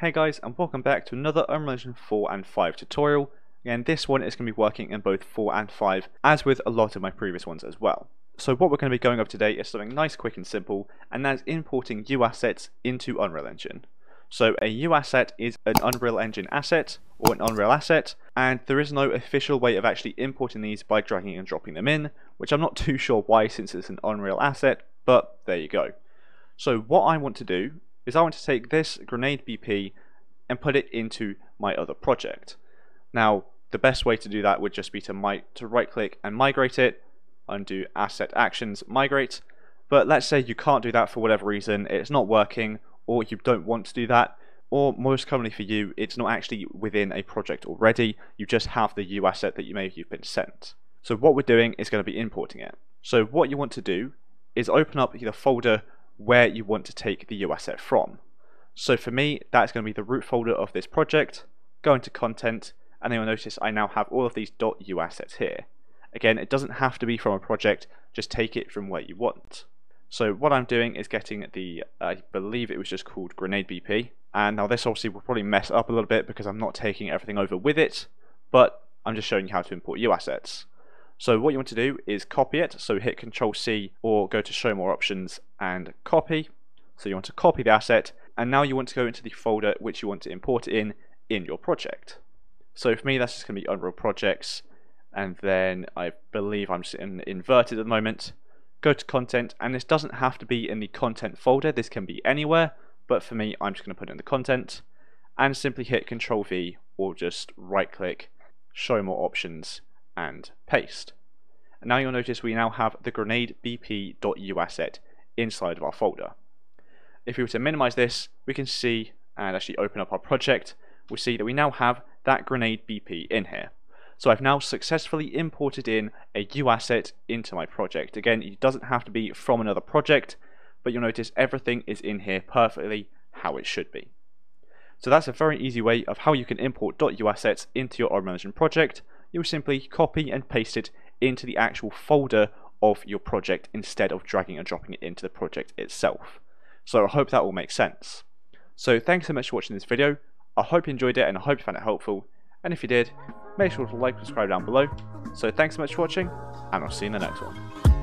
Hey guys and welcome back to another Unreal Engine 4 and 5 tutorial. Again this one is going to be working in both 4 and 5 as with a lot of my previous ones as well. So what we're going to be going over today is something nice, quick and simple and that is importing uassets into Unreal Engine. So a uasset is an Unreal Engine asset or an Unreal asset and there is no official way of actually importing these by dragging and dropping them in which I'm not too sure why since it's an Unreal asset but there you go. So what I want to do is I want to take this grenade BP and put it into my other project. Now, the best way to do that would just be to, to right click and migrate it, undo asset actions, migrate, but let's say you can't do that for whatever reason, it's not working, or you don't want to do that, or most commonly for you, it's not actually within a project already, you just have the uasset that you may have been sent. So what we're doing is going to be importing it. So what you want to do is open up the folder where you want to take the uasset from. So for me, that's going to be the root folder of this project, go into content, and then you'll notice I now have all of these .uassets here. Again, it doesn't have to be from a project, just take it from where you want. So what I'm doing is getting the, I believe it was just called grenade BP, and now this obviously will probably mess up a little bit because I'm not taking everything over with it, but I'm just showing you how to import uassets. So what you want to do is copy it, so hit Control C or go to show more options and copy. So you want to copy the asset and now you want to go into the folder which you want to import it in in your project. So for me that's just going to be Unreal Projects and then I believe I'm just in inverted at the moment. Go to content and this doesn't have to be in the content folder, this can be anywhere but for me I'm just going to put it in the content and simply hit Control V or just right click, show more options and paste. And now you'll notice we now have the grenade bp.uasset inside of our folder. If we were to minimize this, we can see and actually open up our project, we see that we now have that grenade BP in here. So I've now successfully imported in a uasset into my project. Again, it doesn't have to be from another project, but you'll notice everything is in here perfectly how it should be. So that's a very easy way of how you can import .uassets into your Engine project you will simply copy and paste it into the actual folder of your project instead of dragging and dropping it into the project itself. So I hope that all makes sense. So thanks so much for watching this video. I hope you enjoyed it and I hope you found it helpful. And if you did, make sure to like and subscribe down below. So thanks so much for watching and I'll see you in the next one.